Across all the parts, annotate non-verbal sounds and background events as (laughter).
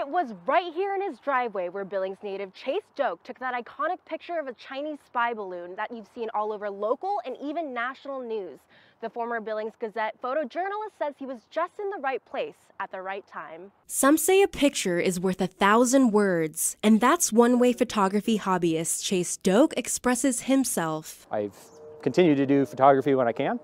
It was right here in his driveway where Billings native Chase Doak took that iconic picture of a Chinese spy balloon that you've seen all over local and even national news. The former Billings Gazette photojournalist says he was just in the right place at the right time. Some say a picture is worth a thousand words, and that's one way photography hobbyist Chase Doak expresses himself. I've continued to do photography when I can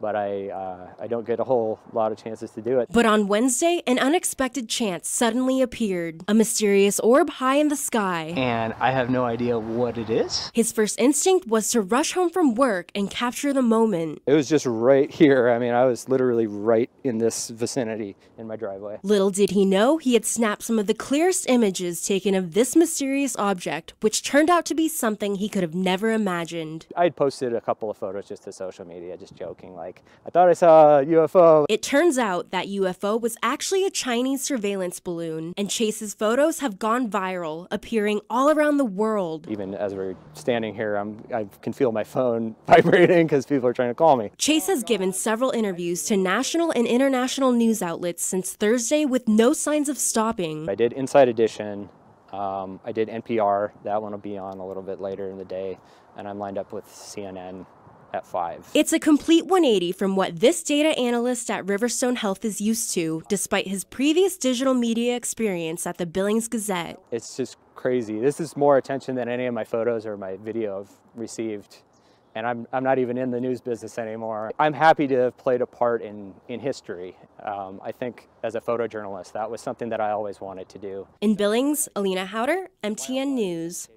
but I, uh, I don't get a whole lot of chances to do it. But on Wednesday, an unexpected chance suddenly appeared a mysterious orb high in the sky. And I have no idea what it is. His first instinct was to rush home from work and capture the moment. It was just right here. I mean, I was literally right in this vicinity in my driveway. Little did he know he had snapped some of the clearest images taken of this mysterious object, which turned out to be something he could have never imagined. I had posted a couple of photos just to social media, just joking, like, like, I thought I saw a UFO. It turns out that UFO was actually a Chinese surveillance balloon, and Chase's photos have gone viral, appearing all around the world. Even as we're standing here, I'm, I can feel my phone (laughs) vibrating because people are trying to call me. Chase has given several interviews to national and international news outlets since Thursday with no signs of stopping. I did Inside Edition, um, I did NPR, that one will be on a little bit later in the day, and I'm lined up with CNN at 5. It's a complete 180 from what this data analyst at Riverstone Health is used to, despite his previous digital media experience at the Billings Gazette. It's just crazy. This is more attention than any of my photos or my video have received. And I'm, I'm not even in the news business anymore. I'm happy to have played a part in, in history. Um, I think as a photojournalist, that was something that I always wanted to do. In Billings, Alina Howder, MTN News.